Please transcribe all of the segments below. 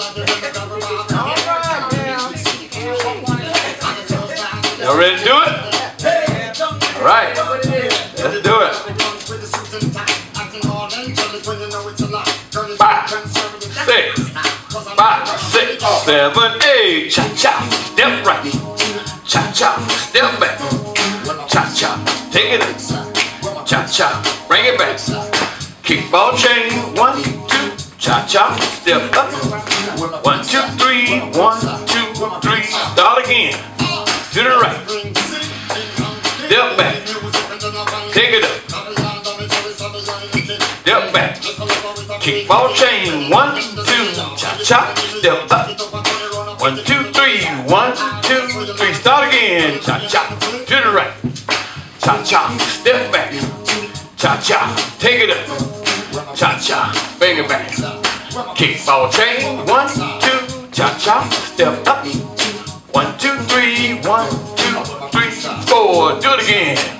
Like the river, got around the All right now. Y'all ready to do it? All right. Six, five, six, seven, eight. Cha cha, step right. Cha cha, step back. Cha cha, take it up. Cha cha, bring it back. Kickball change, one, two. Cha cha, step up. One, two, three. One, two, three. Start again. To the right. Kickball change, one, two, cha cha, step up. One, two, three, one, two, three, start again. Cha cha, to the right. Cha cha, step back. Cha cha, take it up. Cha cha, bring it back. Kickball change, one, two, cha cha, step up. One, two, three, one, two, three, four. Do it again.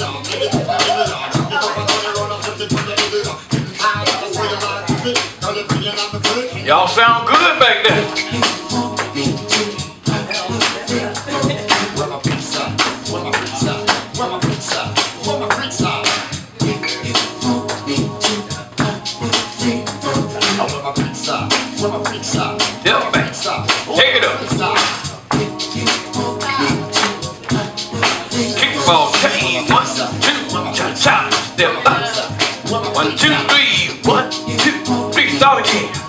y'all. Maybe it's a million, y'all. Jump it up and down the road, I'm 50, 20, 80, y'all. Getting tired of the way to fit. Now you're bringing out the. Y'all sound good back change, one, two, cha cha, step up. One, two, three, one, two, three, start again.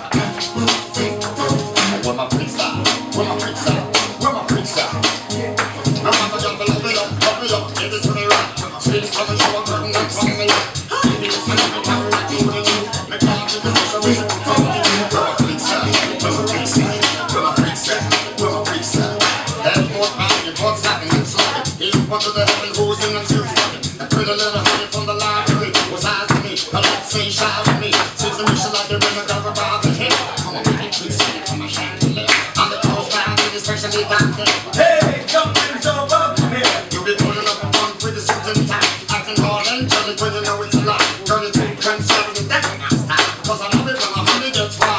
To the heaven who's in still stuffing. And put little honey from the library. Was eyes to me, I like to shy with me. She's a mission like the got about the on, baby, please see, come on, shine the light. I'm the close bound, especially back there. Hey, jump in, jump up here. You be putting up a funk with a suit and tie. Acting hard and angelic when you know it's a lie. Turn it to. Cause I love it when my honey gets wild.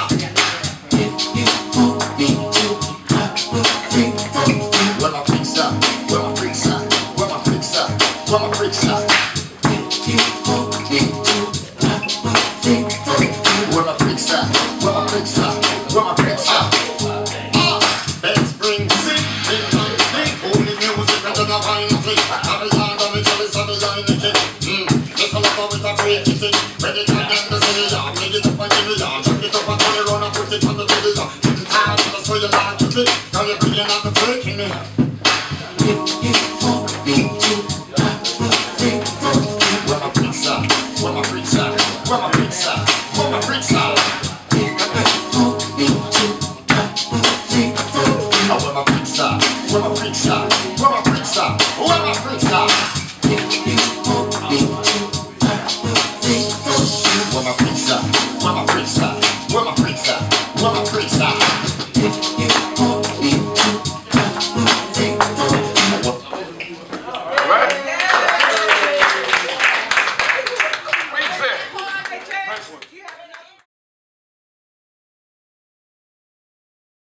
Me of the to city. Make on where you like to. Now you're bringing out the freak in me. Where